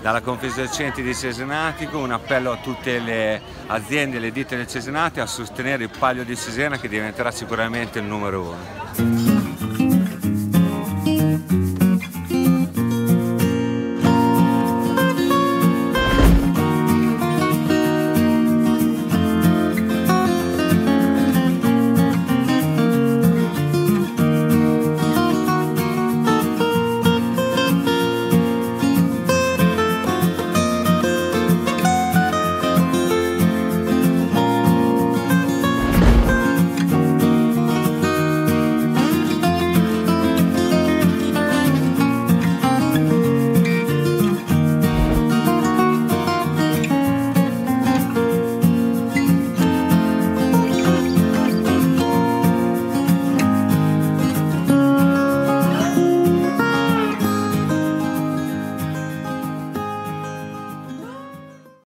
dalla Confesercenti di Cesenatico un appello a tutte le aziende e le ditte del Cesenatico a sostenere il Palio di Cesena che diventerà sicuramente il numero uno.